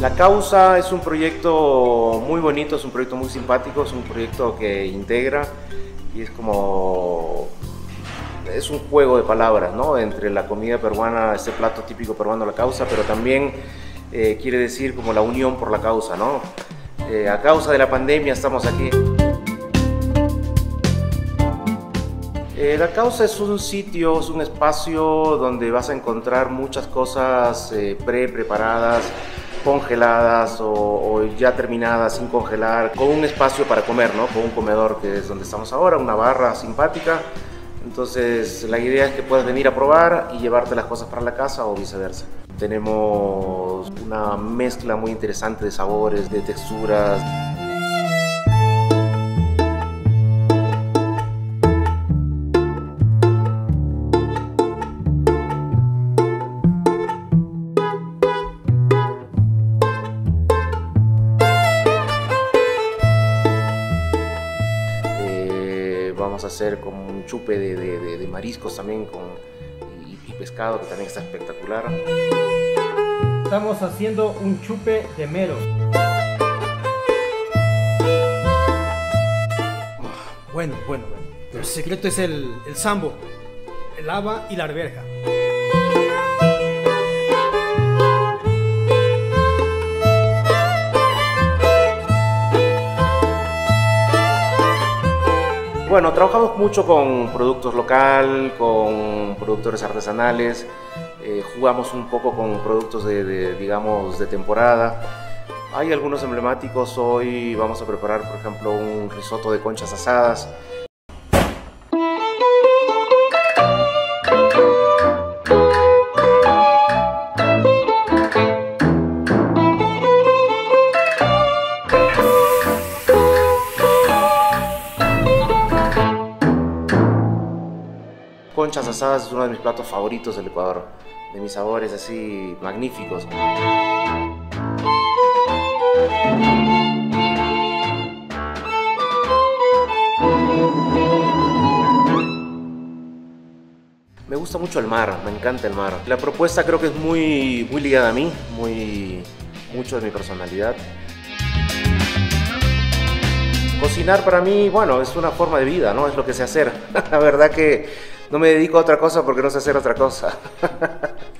La causa es un proyecto muy bonito, es un proyecto muy simpático, es un proyecto que integra y es como es un juego de palabras, ¿no? Entre la comida peruana, este plato típico peruano, la causa, pero también eh, quiere decir como la unión por la causa, ¿no? Eh, a causa de la pandemia estamos aquí. Eh, la causa es un sitio, es un espacio donde vas a encontrar muchas cosas pre-preparadas, congeladas o, ya terminadas sin congelar, con un espacio para comer, ¿no? Con un comedor que es donde estamos ahora, una barra simpática. Entonces la idea es que puedas venir a probar y llevarte las cosas para la casa o viceversa. Tenemos una mezcla muy interesante de sabores, de texturas. Vamos a hacer como un chupe de, mariscos también con, y pescado que también está espectacular. Estamos haciendo un chupe de mero. Bueno, bueno, bueno. El secreto es el, el sambo, el haba y la arveja. Bueno, trabajamos mucho con productos local, con productores artesanales, eh, jugamos un poco con productos de, digamos, de temporada. Hay algunos emblemáticos, hoy vamos a preparar, por ejemplo, un risotto de conchas asadas. Conchas asadas es uno de mis platos favoritos del Ecuador de mis sabores así magníficos. Me gusta mucho el mar, me encanta el mar. La propuesta creo que es muy, muy ligada a mí, muy, mucho de mi personalidad. Cocinar para mí, bueno, es una forma de vida, ¿no? Es lo que sé hacer. La verdad que no me dedico a otra cosa porque no sé hacer otra cosa.